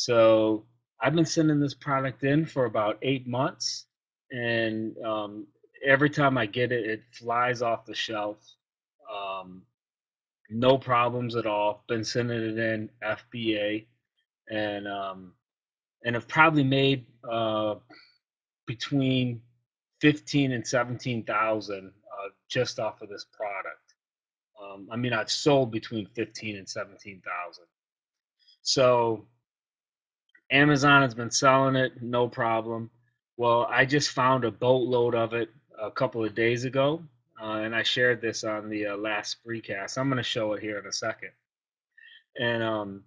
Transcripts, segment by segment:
So I've been sending this product in for about eight months, and um, every time I get it, it flies off the shelf. Um, no problems at all. Been sending it in FBA, and um, and have probably made uh, between fifteen and seventeen thousand uh, just off of this product. Um, I mean, I've sold between fifteen and seventeen thousand. So Amazon has been selling it, no problem. Well, I just found a boatload of it a couple of days ago, uh, and I shared this on the uh, last Spreecast. I'm going to show it here in a second. And um,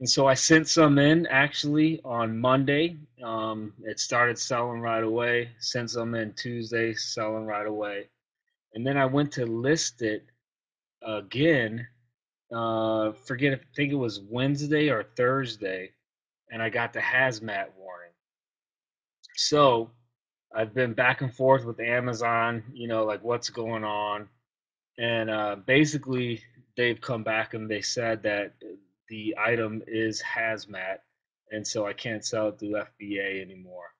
and so I sent some in actually on Monday. Um, it started selling right away. Sent some in Tuesday, selling right away. And then I went to list it again. Uh, forget I think it was Wednesday or Thursday, and I got the hazmat warning. So I've been back and forth with Amazon, you know, like what's going on. And uh, basically, they've come back and they said that the item is hazmat, and so I can't sell it through FBA anymore.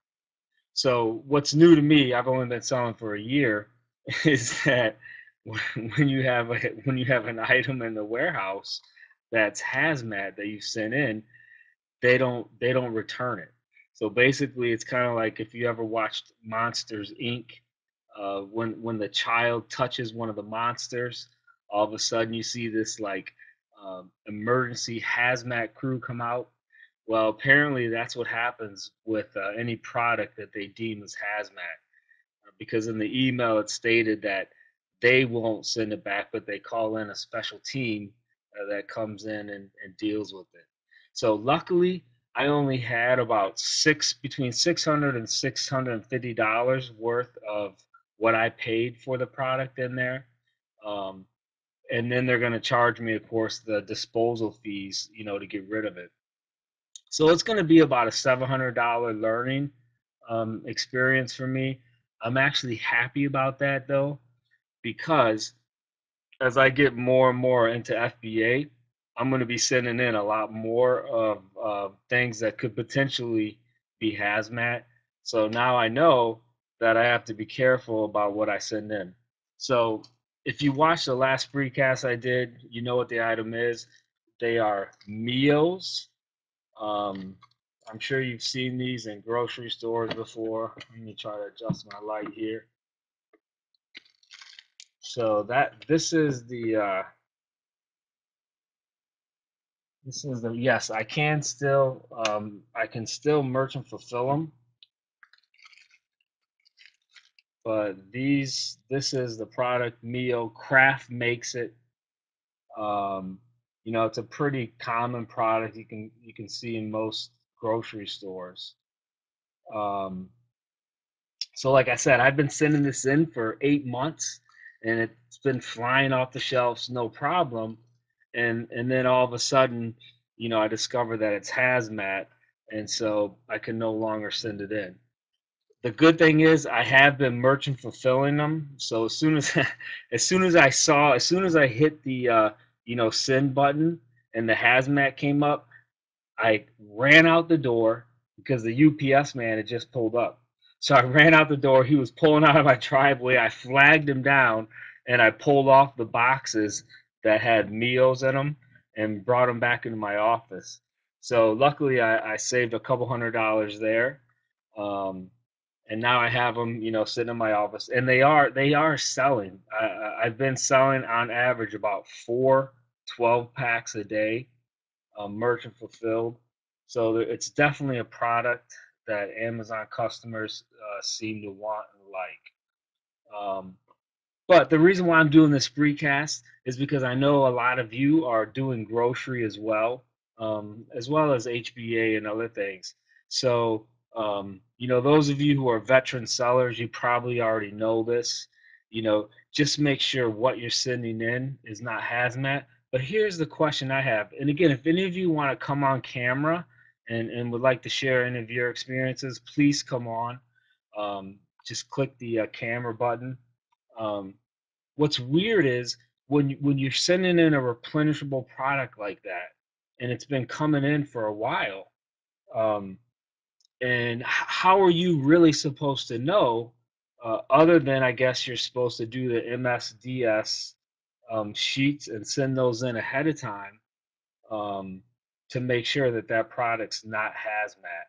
So what's new to me, I've only been selling for a year, is that when you have a when you have an item in the warehouse that's hazmat that you sent in, they don't they don't return it. So basically, it's kind of like if you ever watched Monsters Inc. Uh, when when the child touches one of the monsters, all of a sudden you see this like um, emergency hazmat crew come out. Well, apparently that's what happens with uh, any product that they deem as hazmat, uh, because in the email it stated that they won't send it back, but they call in a special team uh, that comes in and, and deals with it. So luckily, I only had about six between six hundred and six hundred and fifty dollars worth of what I paid for the product in there. Um, and then they're going to charge me, of course, the disposal fees, you know, to get rid of it. So it's going to be about a seven hundred dollar learning um, experience for me. I'm actually happy about that though, because as I get more and more into FBA, I'm going to be sending in a lot more of uh, things that could potentially be hazmat. So now I know that I have to be careful about what I send in. So if you watch the last Spreecast I did, you know what the item is. They are meals. Um, I'm sure you've seen these in grocery stores before. Let me try to adjust my light here. So that this is the uh, this is the yes. I can still um, I can still merchant fulfill them but these this is the product Mio Kraft makes it. Um, you know, it's a pretty common product you can you can see in most grocery stores. Um, so, like I said, I've been sending this in for eight months, and it's been flying off the shelves no problem. And and then all of a sudden, you know, I discover that it's hazmat, and so I can no longer send it in the good thing is I have been merchant fulfilling them. So as soon as as soon as I saw, as soon as I hit the uh, you know send button and the hazmat came up, I ran out the door because the UPS man had just pulled up. So I ran out the door. He was pulling out of my driveway. I flagged him down and I pulled off the boxes that had meals in them and brought them back into my office. So luckily, I, I saved a couple hundred dollars there. Um, and now I have them, you know, sitting in my office, and they are they are selling. I, I've been selling on average about four 12 packs a day, um, merchant fulfilled. So it's definitely a product that Amazon customers uh, seem to want and like. Um, but the reason why I'm doing this Spreecast is because I know a lot of you are doing grocery as well, um, as well as HBA and other things. So um, you know, those of you who are veteran sellers, you probably already know this. You know, just make sure what you're sending in is not hazmat. But here's the question I have. And again, if any of you want to come on camera and, and would like to share any of your experiences, please come on. Um, just click the uh, camera button. Um, what's weird is when, when you're sending in a replenishable product like that, and it's been coming in for a while, Um, and how are you really supposed to know, uh, other than I guess you're supposed to do the MSDS um, sheets and send those in ahead of time um, to make sure that that product's not hazmat.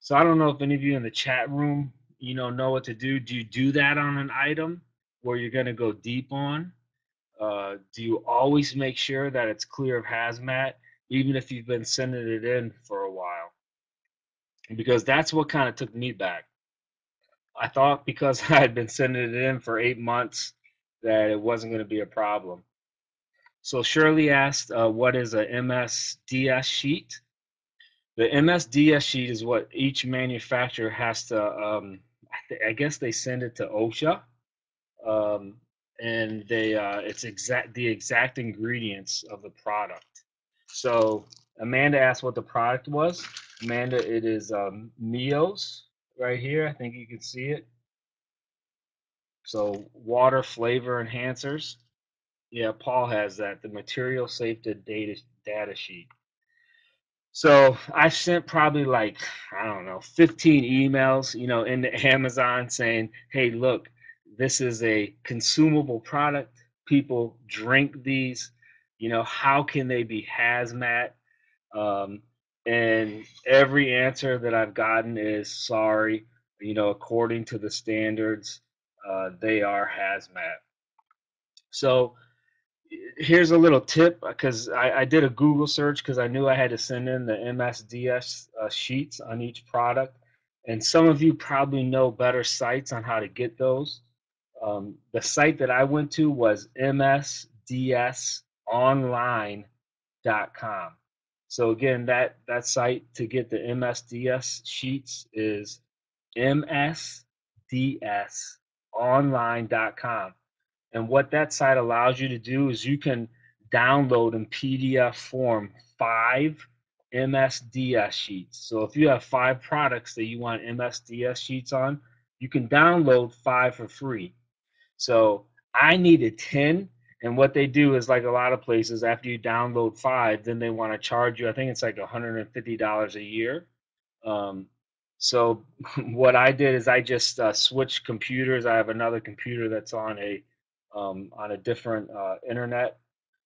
So I don't know if any of you in the chat room, you know, know what to do. Do you do that on an item where you're going to go deep on? Uh, do you always make sure that it's clear of hazmat, even if you've been sending it in for a while? Because that's what kind of took me back. I thought because I had been sending it in for eight months that it wasn't going to be a problem. So Shirley asked, uh, what is a MSDS sheet? The MSDS sheet is what each manufacturer has to, um, I, I, guess they send it to OSHA. Um, and they, uh, it's exact the exact ingredients of the product. So Amanda asked what the product was. Amanda, it is um, MiOs right here. I think you can see it. So water flavor enhancers. Yeah, Paul has that. The material safety data data sheet. So I sent probably like I don't know 15 emails, you know, into Amazon saying, "Hey, look, this is a consumable product. People drink these. You know, how can they be hazmat?" Um, and every answer that I've gotten is sorry. You know, according to the standards, uh, they are hazmat. So here's a little tip because I, I, did a Google search because I knew I had to send in the MSDS uh, sheets on each product. And some of you probably know better sites on how to get those. Um, the site that I went to was msdsonline.com. So again, that, that site to get the MSDS sheets is msdsonline.com. And what that site allows you to do is you can download in PDF form five MSDS sheets. So if you have five products that you want MSDS sheets on, you can download five for free. So I needed 10. And what they do is like a lot of places, after you download five, then they want to charge you, I think it's like $150 a year. Um, so what I did is I just uh, switched computers. I have another computer that's on a um, on a different uh, internet.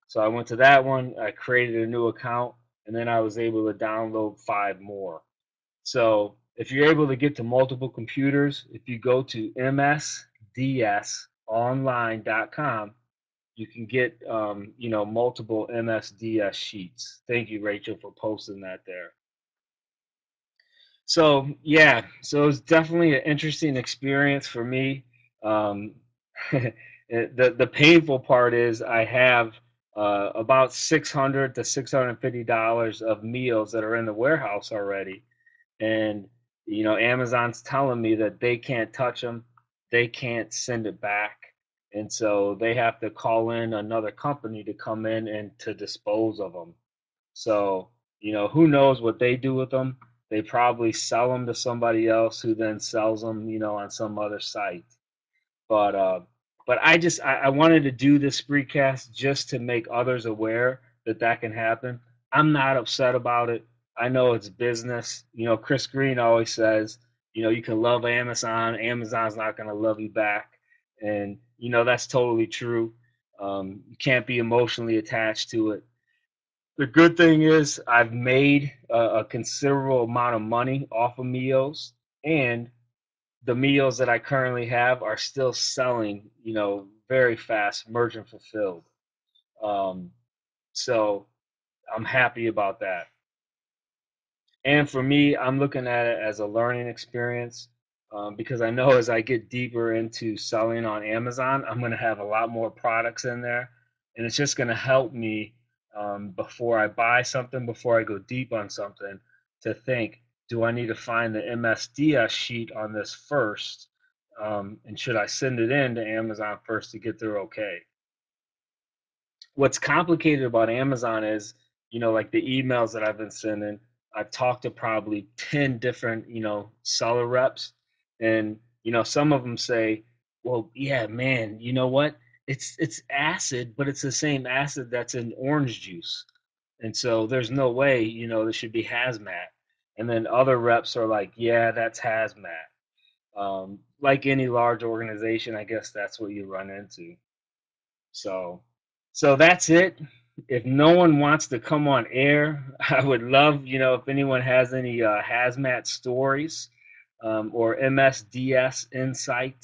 So I went to that one, I created a new account, and then I was able to download five more. So if you're able to get to multiple computers, if you go to msdsonline.com, you can get um, you know multiple MSDS sheets. Thank you, Rachel, for posting that there. So yeah, so it's definitely an interesting experience for me. Um, Eh, the the painful part is I have uh, about 600 to 650 dollars of meals that are in the warehouse already, and you know Amazon's telling me that they can't touch them, they can't send it back, and so they have to call in another company to come in and to dispose of them. So you know who knows what they do with them? They probably sell them to somebody else who then sells them, you know, on some other site. But uh, but I just I, I wanted to do this Spreecast just to make others aware that that can happen. I'm not upset about it. I know it's business. You know, Chris Green always says, you know, you can love Amazon. Amazon's not going to love you back, and you know that's totally true. Um, you can't be emotionally attached to it. The good thing is I've made a, a considerable amount of money off of meals, and the meals that I currently have are still selling, you know, very fast, merchant fulfilled. Um, so I'm happy about that. And for me, I'm looking at it as a learning experience um, because I know as I get deeper into selling on Amazon, I'm going to have a lot more products in there. And it's just going to help me um, before I buy something, before I go deep on something, to think, do I need to find the MSDS sheet on this first? Um, and should I send it in to Amazon first to get their okay? What's complicated about Amazon is, you know, like the emails that I've been sending, I've talked to probably 10 different, you know, seller reps. And, you know, some of them say, well, yeah, man, you know what? It's it's acid, but it's the same acid that's in orange juice. And so there's no way, you know, this should be hazmat and then other reps are like, yeah, that's hazmat. Um, like any large organization, I guess that's what you run into. So, so that's it. If no one wants to come on air, I would love, you know, if anyone has any uh, hazmat stories um, or MSDS insight,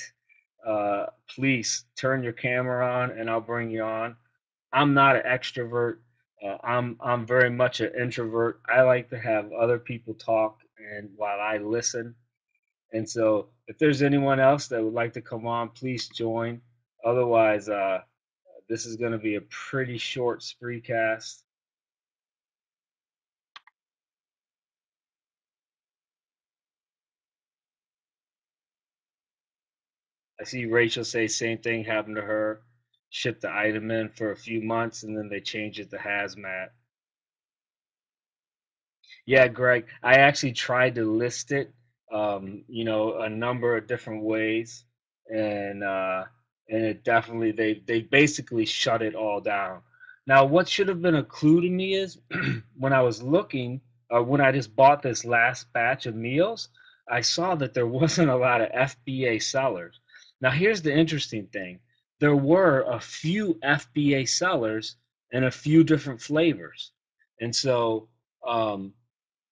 uh, please turn your camera on and I'll bring you on. I'm not an extrovert. Uh, I'm I'm very much an introvert. I like to have other people talk and while I listen. And so, if there's anyone else that would like to come on, please join. Otherwise, uh, this is going to be a pretty short spreecast. I see Rachel say same thing happened to her. Shipped the item in for a few months and then they changed it to hazmat. Yeah, Greg, I actually tried to list it, um, you know, a number of different ways, and uh, and it definitely they they basically shut it all down. Now, what should have been a clue to me is when I was looking, uh, when I just bought this last batch of meals, I saw that there wasn't a lot of FBA sellers. Now, here's the interesting thing: there were a few FBA sellers and a few different flavors, and so. Um,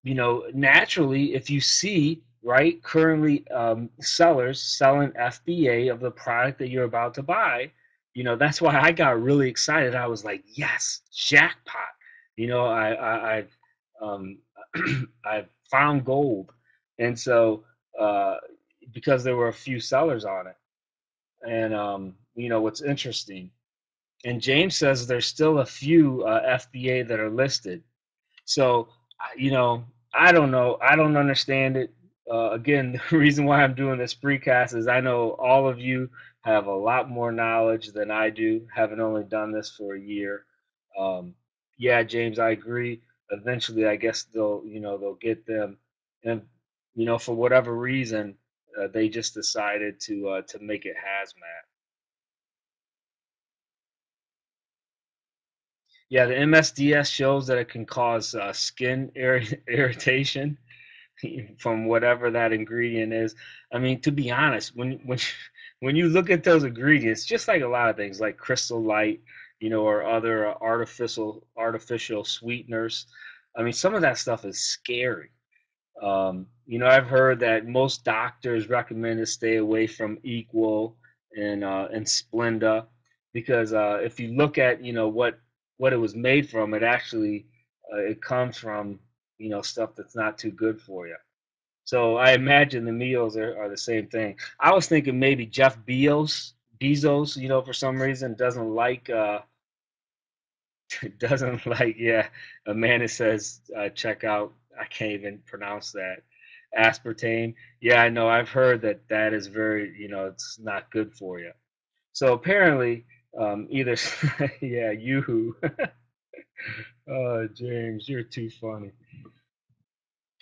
you know, naturally, if you see right currently um, sellers selling FBA of the product that you're about to buy, you know, that's why I got really excited. I was like, yes, jackpot. You know, I, I I've um, I've found gold, and so uh, because there were a few sellers on it, and um, you know what's interesting, and James says there's still a few uh, FBA that are listed. So you know, I don't know. I don't understand it. Uh, again, the reason why I'm doing this Spreecast is I know all of you have a lot more knowledge than I do, having only done this for a year. Um, yeah, James, I agree. Eventually, I guess they'll, you know, they'll get them, and you know, for whatever reason, uh, they just decided to uh, to make it hazmat. Yeah, the MSDS shows that it can cause uh, skin ir- irritation from whatever that ingredient is. I mean, to be honest, when when when you look at those ingredients, just like a lot of things, like crystal light, you know, or other uh, artificial artificial sweeteners, I mean, some of that stuff is scary. Um, you know, I've heard that most doctors recommend to stay away from Equal and uh, and Splenda because uh, if you look at you know what what it was made from, it actually uh, it comes from you know stuff that's not too good for you. So I imagine the meals are, are the same thing. I was thinking maybe Jeff Bezos, Bezos, you know, for some reason doesn't like uh, doesn't like yeah. a man Amanda says uh, check out. I can't even pronounce that aspartame. Yeah, I know. I've heard that that is very you know it's not good for you. So apparently um, either yeah you oh james you're too funny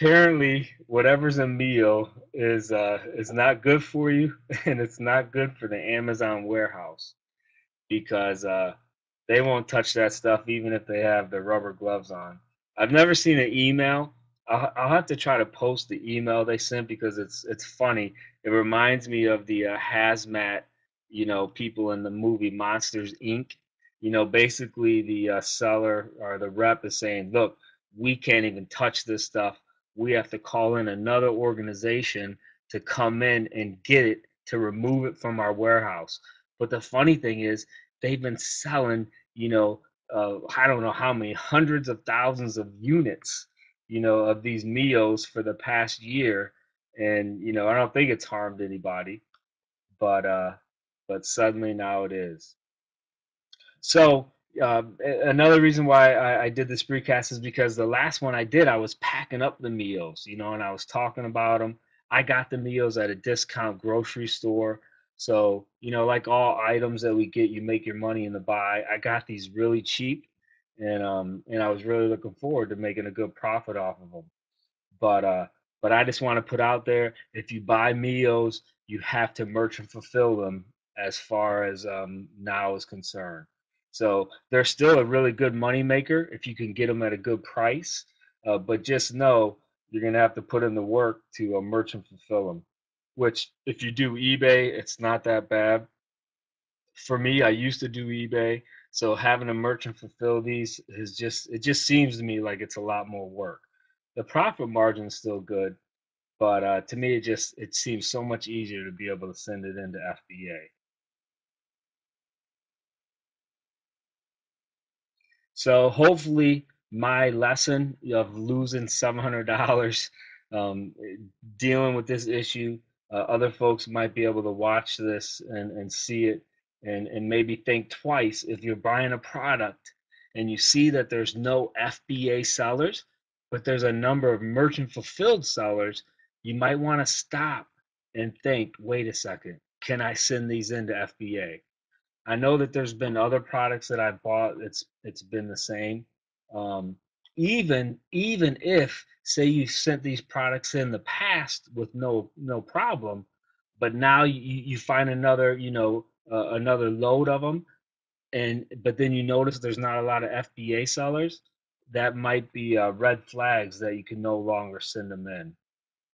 apparently whatever's a meal is uh is not good for you and it's not good for the amazon warehouse because uh they won't touch that stuff even if they have the rubber gloves on i've never seen an email I'll, I'll have to try to post the email they sent because it's it's funny it reminds me of the uh, hazmat you know, people in the movie Monsters Inc. You know, basically the uh, seller or the rep is saying, look, we can't even touch this stuff. We have to call in another organization to come in and get it to remove it from our warehouse. But the funny thing is, they've been selling, you know, uh, I don't know how many hundreds of thousands of units, you know, of these meals for the past year. And, you know, I don't think it's harmed anybody. But, uh, but suddenly now it is. So uh, another reason why I, I, did this Spreecast is because the last one I did, I was packing up the meals, you know, and I was talking about them. I got the meals at a discount grocery store. So, you know, like all items that we get, you make your money in the buy. I got these really cheap, and um, and I was really looking forward to making a good profit off of them. But uh, but I just want to put out there, if you buy meals, you have to merchant fulfill them as far as um, now is concerned. So they're still a really good money maker if you can get them at a good price. Uh, but just know you're going to have to put in the work to uh, merchant fulfill them. Which, if you do eBay, it's not that bad. For me, I used to do eBay, so having a merchant fulfill these is just it just seems to me like it's a lot more work. The profit margin is still good, but uh, to me, it just it seems so much easier to be able to send it into FBA. So hopefully, my lesson of losing seven hundred dollars um, dealing with this issue, uh, other folks might be able to watch this and, and see it and, and maybe think twice if you're buying a product and you see that there's no FBA sellers, but there's a number of merchant fulfilled sellers, you might want to stop and think, wait a second, can I send these into FBA? I know that there's been other products that I bought. It's it's been the same. Um, even even if say you sent these products in the past with no no problem, but now you you find another you know uh, another load of them, and but then you notice there's not a lot of FBA sellers. That might be uh, red flags that you can no longer send them in.